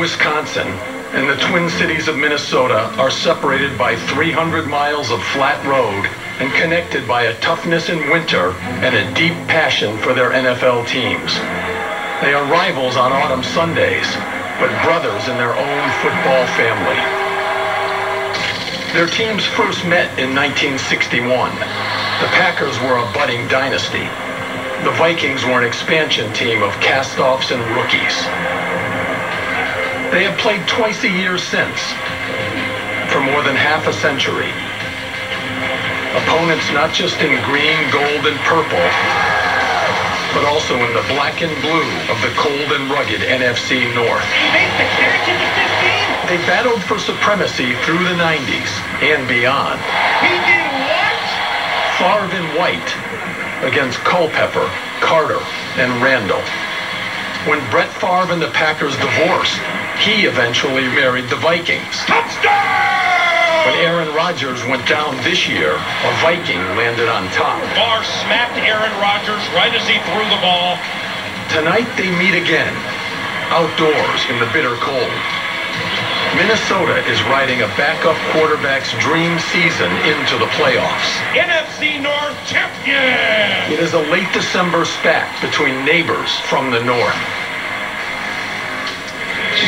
Wisconsin and the Twin Cities of Minnesota are separated by 300 miles of flat road and connected by a toughness in winter and a deep passion for their NFL teams. They are rivals on autumn Sundays, but brothers in their own football family. Their teams first met in 1961. The Packers were a budding dynasty. The Vikings were an expansion team of cast-offs and rookies. They have played twice a year since, for more than half a century. Opponents not just in green, gold, and purple, but also in the black and blue of the cold and rugged NFC North. They battled for supremacy through the 90s and beyond. He did what? Favre in white against Culpepper, Carter, and Randall. When Brett Favre and the Packers divorced, he eventually married the Vikings. Touchdown! When Aaron Rodgers went down this year, a Viking landed on top. Barr smacked Aaron Rodgers right as he threw the ball. Tonight they meet again, outdoors in the bitter cold. Minnesota is riding a backup quarterback's dream season into the playoffs. NFC North champion! It is a late December spat between neighbors from the north.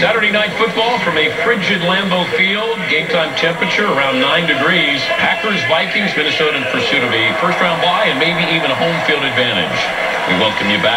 Saturday night football from a frigid Lambeau Field. Game time temperature around 9 degrees. Packers, Vikings, Minnesota in pursuit of a first round bye and maybe even a home field advantage. We welcome you back.